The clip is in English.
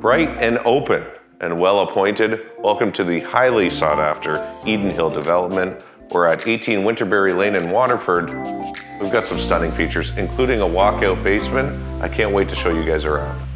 Bright and open and well appointed, welcome to the highly sought after Eden Hill development. We're at 18 Winterberry Lane in Waterford. We've got some stunning features, including a walkout basement. I can't wait to show you guys around.